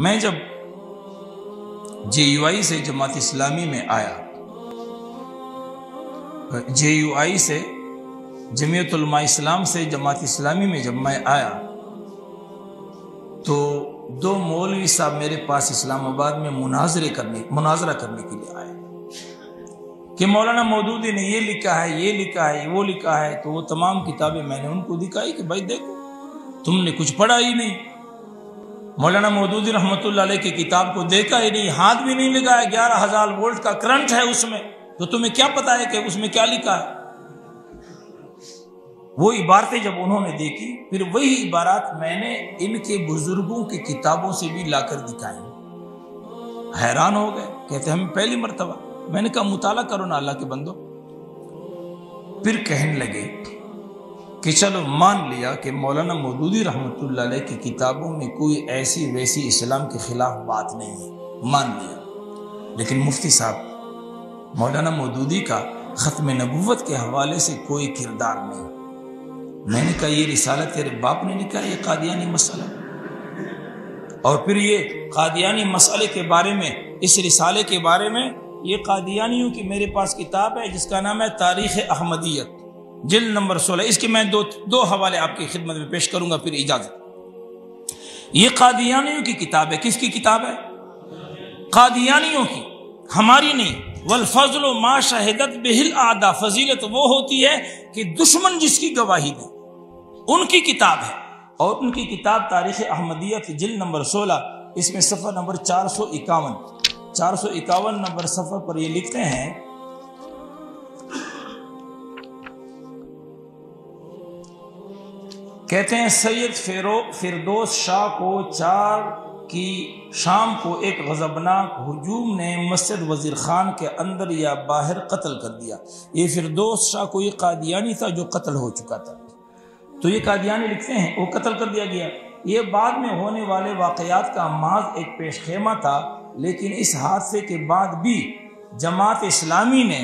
मैं जब जे यू आई से, जमात इस्लामी में आया जे यू आई से, जमीयतुलमा इस्लाम से, जमात इस्लामी में जब मैं आया तो दो मौलवी साहब मेरे पास इस्लामाबाद में मुनाजरे करने, मुनाजरा करने के लिए आए। कि मौलाना मौदूदी ने ये लिखा है, ये लिखा है, वो लिखा है तो वो तमाम किताबें मैंने उनको दिखाई कि भाई देखो, तुमने कुछ पढ़ा ही नहीं। मौलाना मौदूदी रहमत की किताब को देखा ही नहीं, हाथ भी नहीं लगाया, ग्यारह हज़ार वोल्ट का करंट है उसमें। तो तुम्हें क्या पता है कि उसमें क्या लिखा है? वो इबारतें जब उन्होंने देखी, फिर वही इबारत मैंने इनके बुज़ुर्गों की किताबों से भी लाकर दिखाई। हैरान हो गए, कहते हम पहली मरतबा। मैंने कहा, मुताला करो ना अल्लाह के बंदो। फिर कहने लगे कि चलो मान लिया कि मौलाना मौदूदी रहमत की किताबों में कोई ऐसी वैसी इस्लाम के खिलाफ बात नहीं है। मान लिया। लेकिन मुफ्ती साहब, मौलाना मौदूदी का ख़त्म नबूवत के हवाले से कोई किरदार नहीं। मैंने कहा, ये रिसाला तेरे बाप ने लिखा ये कादियानी मसला और फिर ये कादियानी मसले के बारे में, इस रिसाले के बारे में ये कादियानियों की मेरे पास किताब है, जिसका नाम है तारीख अहमदियत। जिल नंबर सोलह, इसके मैं दो दो हवाले आपकी खिदमत में पेश करूँगा, फिर इजाज़त। ये कादियानियों की किताब है। किसकी किताब है? कादियानियों की। हमारी नहीं। वल फजल मा शहदत बेहिल आदा। फजीलत वो होती है कि दुश्मन जिसकी गवाही दे। उनकी किताब है। और उनकी किताब तारीख अहमदियत जिल नंबर सोलह, इसमें सफ़र नंबर चार सौ इक्यावन, चार सौ इक्यावन नंबर सफ़र पर ये लिखते हैं कहते हैं, सैयद फेरो, फिरदोस शाह को चार की शाम को एक गजबनाक हजूम ने मस्जिद वज़ीर खान के अंदर या बाहर कत्ल कर दिया। ये फिरदोस शाह कोई कादियानी था जो कत्ल हो चुका था। तो ये कादियानी लिखते हैं, वो कत्ल कर दिया गया। ये बाद में होने वाले वाकयात का माज एक पेश खेमा था, लेकिन इस हादसे के बाद भी जमात इस्लामी ने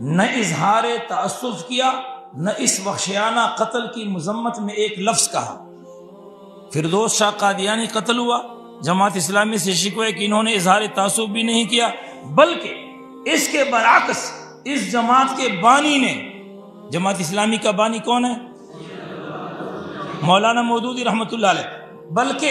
न इजहार तसुफ किया न इस बख्शियाना कत्ल की मजम्मत में एक लफ्ज़ कहा। फिरदोस शाह कादियानी कत्ल हुआ। जमात इस्लामी से शिकवे कि इन्होंने इजहार तासुब भी नहीं किया, बल्कि इसके बरक्स, इस जमात के बानी ने। जमात इस्लामी का बानी कौन है? मौलाना मौदूदी रहमत बल्कि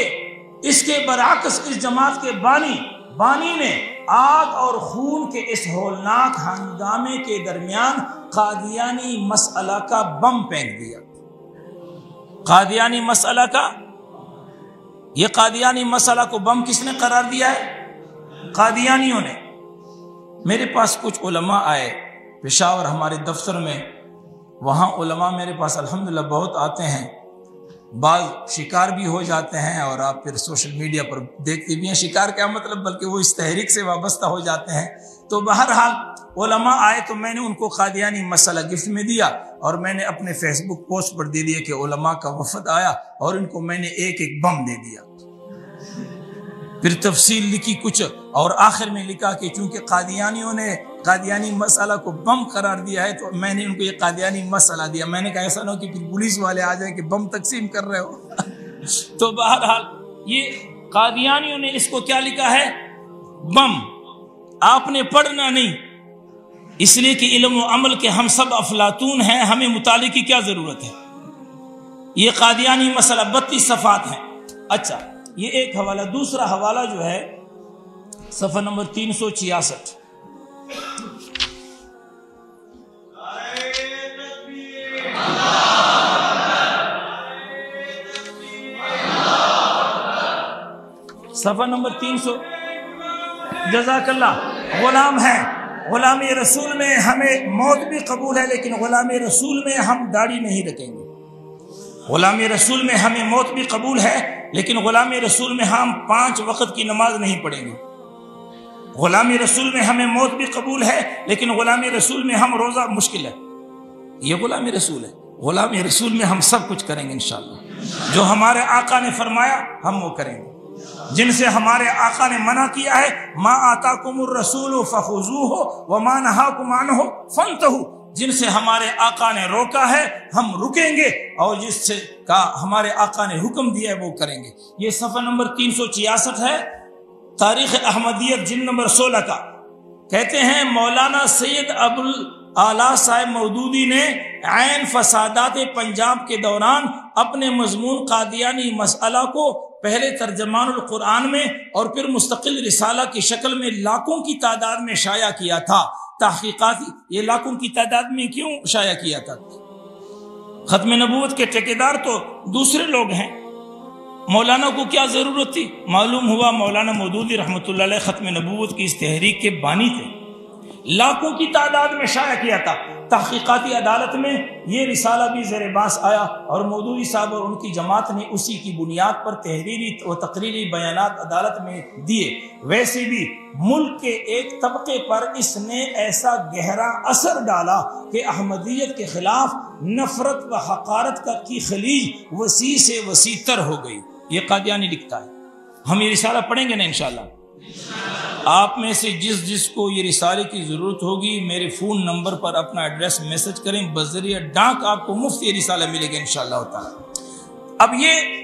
इसके बरक्स, इस जमात के बानी बानी ने आग और खून के इस होलनाक हंगामे के दरमियान कादियानी मसला का बम फेंक दिया। कादियानी मसला का? यह कादियानी मसला को बम किसने करार दिया है? कादियानियों ने। मेरे पास कुछ उलमा आए, पेशावर हमारे दफ्तर में। वहाँ उलमा मेरे पास अल्हम्दुलिल्लाह बहुत आते हैं। बाज शिकार भी हो जाते हैं और आप फिर सोशल मीडिया पर देखते भी हैं। शिकार क्या मतलब? बल्कि वो इस तहरीक से वाबस्ता हो जाते हैं। तो बहरहाल ओलमा आए तो मैंने उनको कादियानी मसला गिफ्ट में दिया और मैंने अपने फेसबुक पोस्ट पर दे दिया कि ओलमा का वफद आया और इनको मैंने एक एक बम दे दिया। फिर तफसील लिखी कुछ और आखिर में लिखा कि चूँकि कादियानियों ने कादियानी मसला को बम करार दिया है तो मैंने उनको ये कादियानी मसला दिया। मैंने कहा, ऐसा ना हो कि फिर पुलिस वाले आ जाए कि बम तकसीम कर रहे हो। तो बहरहाल, ये कादियानियों ने इसको क्या लिखा है? बम। आपने पढ़ना नहीं। इसलिए कि इल्म अमल के हम सब अफलातून हैं, हमें मुताले की क्या ज़रूरत है? ये कादियानी मसला बत्तीस सफात है। अच्छा ये एक हवाला। दूसरा हवाला जो है सफ़र नंबर तीन सौ छियासठ। सफ़र नंबर तीन सौ। जजाकल्ला गुलाम है। गुलाम रसूल में हमें मौत भी कबूल है, लेकिन गुलाम रसूल में हम दाढ़ी नहीं रखेंगे। गुलाम रसूल में हमें मौत भी कबूल है, लेकिन गुलाम रसूल में हम पाँच वक्त की नमाज़ नहीं पढ़ेंगे। गुलाम रसूल में हमें मौत भी कबूल है, लेकिन गुलाम रसूल में हम रोज़ा मुश्किल है। ये गुलाम रसूल है। गुलाम रसूल में हम सब कुछ करेंगे, इंशाल्लाह। जो हमारे आका ने फरमाया, हम वो करेंगे। जिनसे हमारे आका ने मना किया है, माँ आता कुमुर रसूल फ़खुजू हो व माँ नहा कुमान हो फन हो जिनसे हमारे आका ने रोका है, हम रुकेंगे और जिससे का हमारे आका ने हुक्म दिया है, वो करेंगे। ये सफ़र नंबर तीन सौ छियासठ है, तारीख अहमदियत जिन नंबर सोलह का। कहते हैं, मौलाना सैयद अबुल आला साहब मौदूदी ने आन फसादात पंजाब के दौरान अपने मजमून कादियानी मसला को पहले तर्जमान में और फिर मुस्तकिल रिसाला की शक्ल में लाखों की तादाद में शाया किया था। तहकीकती, ये लाखों की तादाद में क्यों शाया किया था? खत्म नबूत के ठेकेदार तो दूसरे लोग हैं। मौलाना को क्या ज़रूरत थी? मालूम हुआ मौलाना मौदूदी रहमत ख़त्म नबूत की इस तहरीक के बानी थे। लाखों की तादाद में शाया किया था। तहकीकती अदालत में ये रिसाला भी जेर बास आया और मौदूदी साहब और उनकी जमात ने उसी की बुनियाद पर तहरीरी व तकरीरी बयान अदालत में दिए। वैसे भी मुल्क के एक तबके पर इसने ऐसा गहरा असर डाला कि अहमदियत के खिलाफ नफरत व हकारत का की खलीज वसी से वसी तर हो गई। ये कादियानी लिखता है। हम ये रिसाला पढ़ेंगे ना इनशाला आप में से जिस जिसको ये रिसाले की ज़रूरत होगी, मेरे फ़ोन नंबर पर अपना एड्रेस मैसेज करें, बजरिया डाक आपको मुफ़्त ये रिसाला मिलेगा इन अब ये